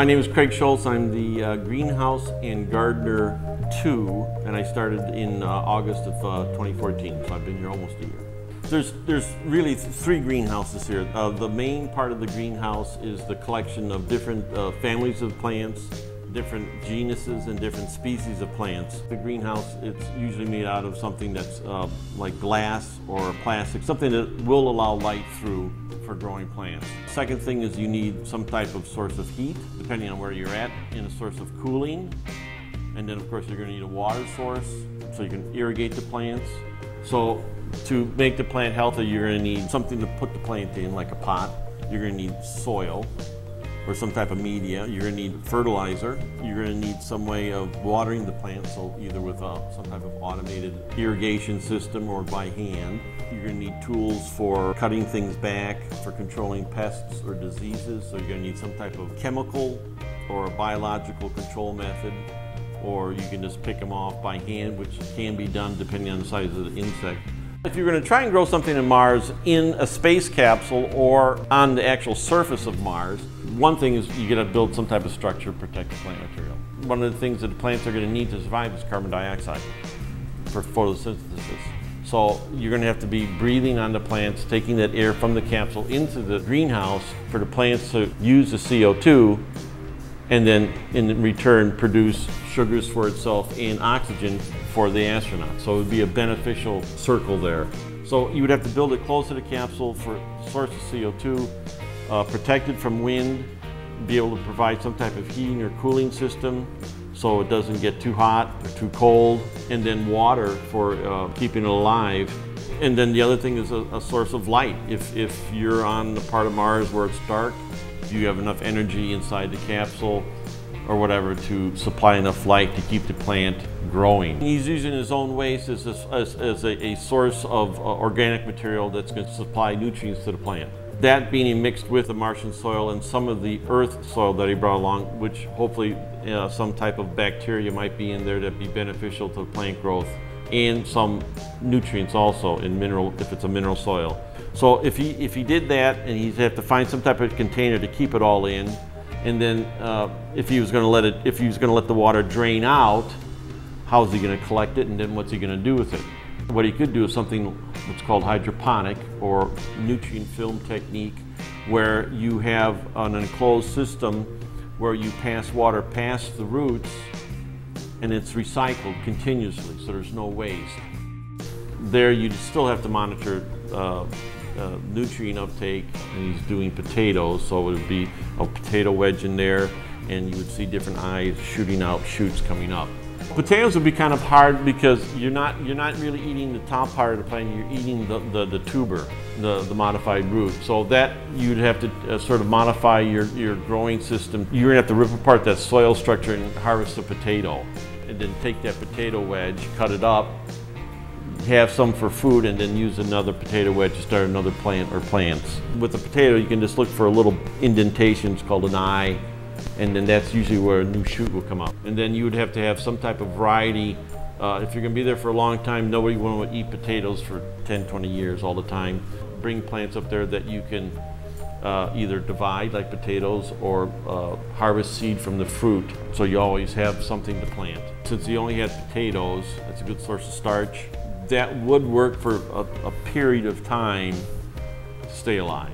My name is Craig Schultz. I'm the uh, greenhouse and gardener two, and I started in uh, August of uh, 2014. So I've been here almost a year. There's there's really th- three greenhouses here. Uh, the main part of the greenhouse is the collection of different uh, families of plants, different genuses and different species of plants. The greenhouse it's usually made out of something that's uh, like glass or plastic, something that will allow light through for growing plants. Second thing is you need some type of source of heat, depending on where you're at, and a source of cooling. And then of course you're going to need a water source so you can irrigate the plants. So to make the plant healthy, you're going to need something to put the plant in, like a pot. You're going to need soil or some type of media. You're going to need fertilizer. You're going to need some way of watering the plant, so either with a, some type of automated irrigation system or by hand. You're going to need tools for cutting things back, for controlling pests or diseases. So you're going to need some type of chemical or a biological control method or you can just pick them off by hand, which can be done depending on the size of the insect. If you're going to try and grow something in Mars in a space capsule or on the actual surface of Mars, one thing is you got to build some type of structure to protect the plant material. One of the things that the plants are going to need to survive is carbon dioxide for photosynthesis. So you're going to have to be breathing on the plants, taking that air from the capsule into the greenhouse for the plants to use the CO2 and then in return produce sugars for itself and oxygen for the astronaut. So it would be a beneficial circle there. So you would have to build it close to the capsule for source of CO2, uh, protected from wind, be able to provide some type of heating or cooling system so it doesn't get too hot or too cold, and then water for uh, keeping it alive. And then the other thing is a, a source of light. If, if you're on the part of Mars where it's dark, do you have enough energy inside the capsule or whatever to supply enough light to keep the plant growing. He's using his own waste as a, as, as a, a source of uh, organic material that's going to supply nutrients to the plant. That being mixed with the Martian soil and some of the earth soil that he brought along, which hopefully uh, some type of bacteria might be in there that be beneficial to plant growth and some nutrients also in mineral if it's a mineral soil. So if he if he did that and he'd have to find some type of container to keep it all in, and then uh, if he was going to let it if he was going to let the water drain out, how's he going to collect it and then what's he going to do with it? What he could do is something what's called hydroponic or nutrient film technique, where you have an enclosed system where you pass water past the roots and it's recycled continuously, so there's no waste. There you still have to monitor uh, uh, nutrient uptake, and he's doing potatoes, so it would be a potato wedge in there, and you would see different eyes shooting out shoots coming up. Potatoes would be kind of hard because you're not you're not really eating the top part of the plant. You're eating the, the, the tuber, the, the modified root. So that you'd have to uh, sort of modify your, your growing system. You're gonna have to rip apart that soil structure and harvest the potato, and then take that potato wedge, cut it up, have some for food and then use another potato wedge to start another plant or plants. With the potato, you can just look for a little indentation, it's called an eye, and then that's usually where a new shoot will come up. And then you would have to have some type of variety. Uh, if you're gonna be there for a long time, nobody wanna eat potatoes for 10, 20 years all the time. Bring plants up there that you can uh, either divide like potatoes or uh, harvest seed from the fruit so you always have something to plant. Since you only had potatoes, that's a good source of starch that would work for a, a period of time to stay alive.